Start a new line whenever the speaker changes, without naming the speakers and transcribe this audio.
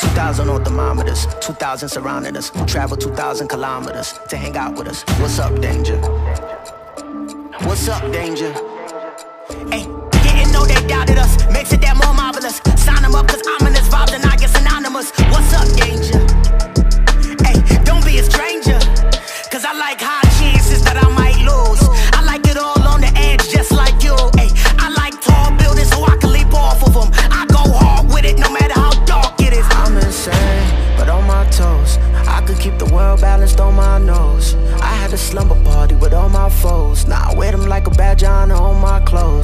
2,000 on thermometers, 2,000 surrounding us. Travel 2,000 kilometers to hang out with us. What's up, danger? What's up, danger? Hey, didn't know they doubted us. balanced on my nose. I had a slumber party with all my foes. Now I wear them like a badge on all my clothes.